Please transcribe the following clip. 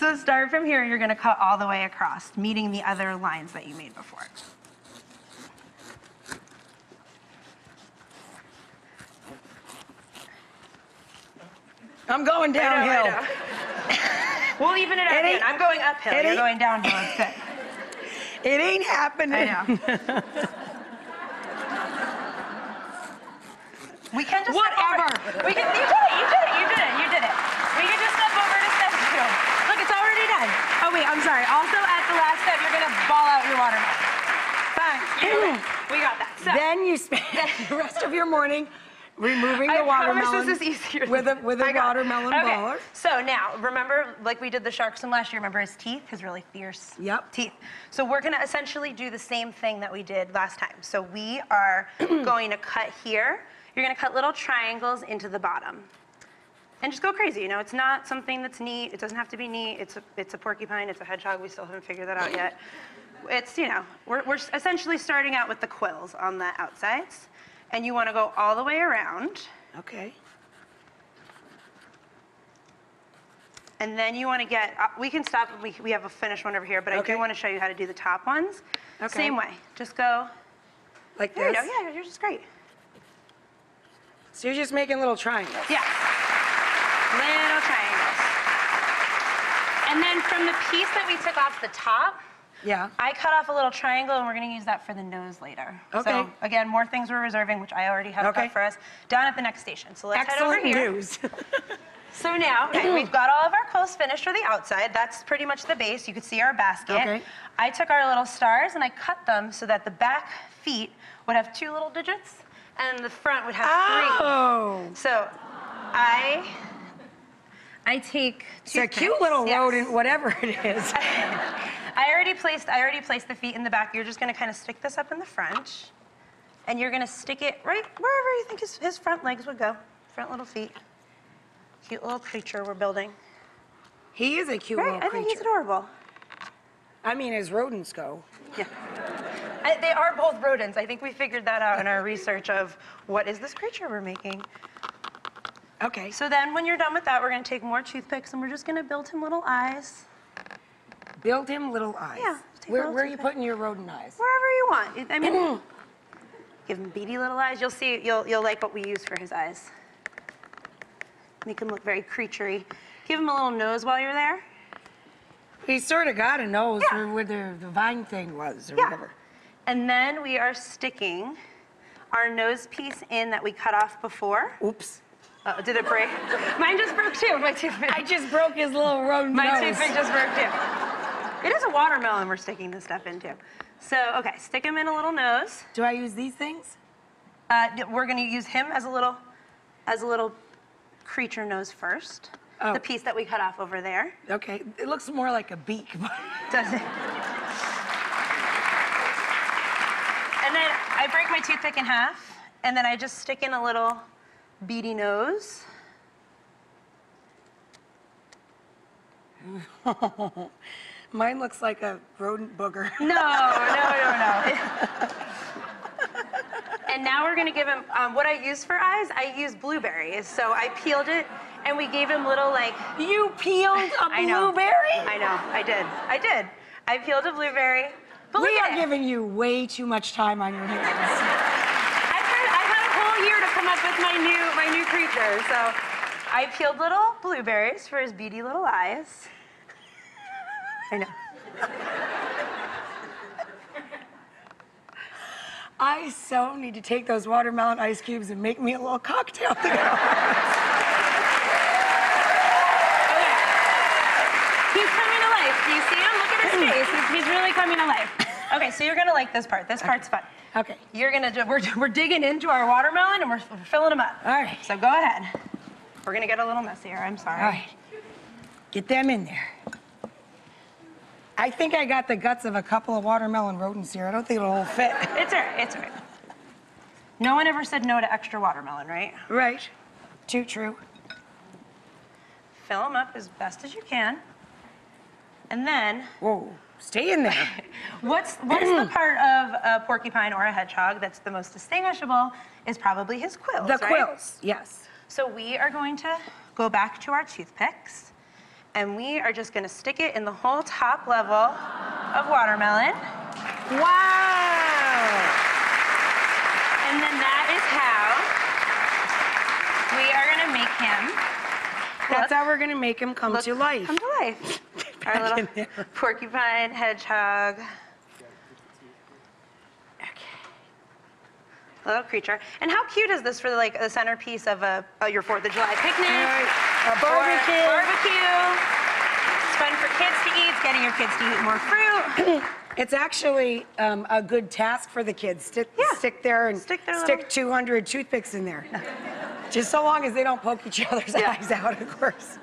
So start from here, you're gonna cut all the way across, meeting the other lines that you made before. I'm going I know, I downhill. know. We'll even it out It at the ain't- end. I'm going uphill, it you're going downhill, it's good. It ain't happening. I know. We can just Whatever. We can, you did it, you did it, you did it, you did it. We can just step over to step two. Look, it's already done. Oh wait, I'm sorry. Also at the last step, you're gonna ball out your watermelon. Fine. We got that. So, Then you spend the rest of your morning removing I the watermelon. promise this is easier. with a with a I watermelon okay. baller. So now, remember, like we did the shark swim last year. Remember his teeth, his really fierce Yep. teeth. So we're gonna essentially do the same thing that we did last time. So we are going to cut here. You're gonna cut little triangles into the bottom. And just go crazy, you know, it's not something that's neat, it doesn't have to be neat, it's a, it's a porcupine, it's a hedgehog, we still haven't figured that out yet. It's, you know, we're, we're essentially starting out with the quills on the outsides, and you wanna go all the way around, Okay. and then you wanna get, uh, we can stop, we, we have a finished one over here, but I do wanna show you how to do the top ones. Okay. Same way, just go, Like there you this. go, yeah, you're just great. So you're just making little triangles. Yes. Little triangles. And then from the piece that we took off the top, Yeah. I cut off a little triangle and we're gonna use that for the nose later. Okay. So again, more things we're reserving, which I already have Okay. cut for us, down at the next station. So let's head over Excellent here. news. So now, okay, we've got all of our quills finished for the outside. That's pretty much the base. You can see our basket. Okay. I took our little stars and I cut them so that the back feet would have two little digits and the front would have three. oh. So I I take It's a cute little yes. rodent, whatever it is. I already placed I already placed the feet in the back. You're just gonna kind of stick this up in the front, and you're gonna stick it right wherever you think his, his front legs would go. Front little feet. Cute little creature we're building. He is a cute Right? little I think he's adorable. I mean, as rodents go. Yeah. I, they are both rodents. I think we figured that out in our research of what is this creature we're making. Okay. So then when you're done with that, we're gonna take more toothpicks and we're just gonna build him little eyes. Build him little eyes. Yeah, Where, where are you putting your rodent eyes? Wherever you want. It- I mean, mm-hmm. give him beady little eyes. You'll see, you'll, you'll like what we use for his eyes. Make him look very creaturey. Give him a little nose while you're there. He sort of got a nose Yeah. where, where the, the vine thing was or Yeah. whatever. And then we are sticking our nose piece in that we cut off before. Oops. Uh, did it break? Mine just broke too, my toothpick. I just broke his little rodent My nose. toothpick just broke too. It is a watermelon we're sticking this stuff into. So, okay, stick him in a little nose. Do I use these things? Uh, we're gonna use him as a little, as a little creature nose first. Oh. The piece that we cut off over there. Okay. It looks more like a beak. but- Does it? And then I break my toothpick in half, and then I just stick in a little beady nose. Mine looks like a rodent booger. No, no, no, no. and now we're gonna give him, um, what I use for eyes, I use blueberries. So I peeled it, and we gave him little like, You peeled a I know. blueberry? I know, I did, I did. I peeled a blueberry. But we are it. giving you way too much time on your hands. A year to come up with my new my new creature. So I peeled little blueberries for his beady little eyes. I know. I so need to take those watermelon ice cubes and make me a little cocktail to go. He's coming to life. Do you see him? Look at his face. He's, he's really coming to life. Okay, so you're gonna like this part. This part's fun. Okay. You're gonna do, we're, we're digging into our watermelon and we're, we're filling them up. All right. So go ahead. We're gonna get a little messier. I'm sorry. All right. Get them in there. I think I got the guts of a couple of watermelon rodents here. I don't think it'll all fit. It's all right. It's all right. No one ever said no to extra watermelon, right? Right. Too true. Fill them up as best as you can. And then, Whoa. Stay in there. what's what's the part of a porcupine or a hedgehog that's the most distinguishable is probably his quills, The right? quills. Yes. So we are going to go back to our toothpicks, and we are just gonna stick it in the whole top level of watermelon. Wow! And then that is how we are gonna make him That's how we're gonna make him come to life. Come to life. Our little in there. porcupine hedgehog. Okay. Little creature. And how cute is this for like the centerpiece of a, uh, your Fourth of July picnic? A or barbecue. Barbecue. It's fun for kids to eat. It's getting your kids to eat more fruit. It's actually um, a good task for the kids. Stick, Yeah. stick there and Stick stick little- 200 toothpicks in there. Just so long as they don't poke each other's Yeah. eyes out, of course.